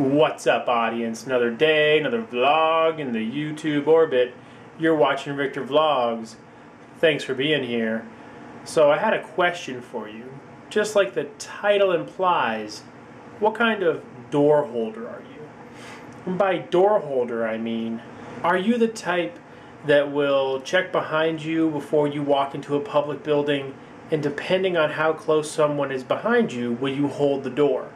What's up, audience? Another day, another vlog in the YouTube orbit. You're watching Rictor Vlogs. Thanks for being here. So, I had a question for you. Just like the title implies, what kind of door holder are you? And by door holder, I mean, are you the type that will check behind you before you walk into a public building? And depending on how close someone is behind you, will you hold the door?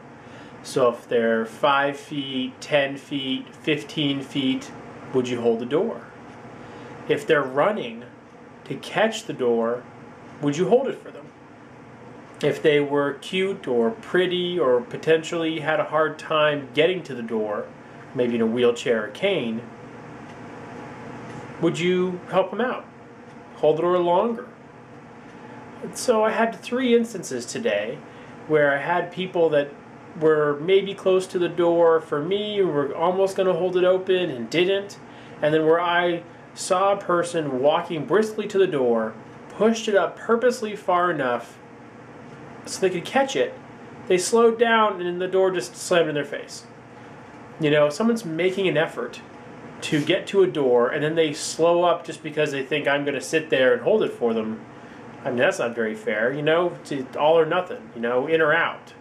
So if they're 5 feet, 10 feet, 15 feet, would you hold the door? If they're running to catch the door, would you hold it for them? If they were cute or pretty or potentially had a hard time getting to the door, maybe in a wheelchair or cane, would you help them out? Hold the door longer? So I had three instances today where I had people that were maybe close to the door for me, were almost going to hold it open and didn't. And then where I saw a person walking briskly to the door, pushed it up purposely far enough so they could catch it, they slowed down and the door just slammed in their face. You know, someone's making an effort to get to a door and then they slow up just because they think I'm going to sit there and hold it for them. I mean, that's not very fair, you know, it's all or nothing, you know, in or out.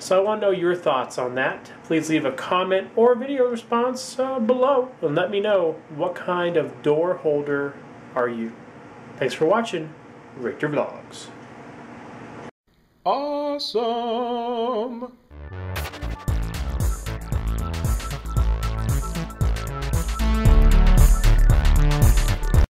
So I want to know your thoughts on that. Please leave a comment or a video response uh, below and let me know what kind of door holder are you. Thanks for watching Rictor Vlogs. Awesome!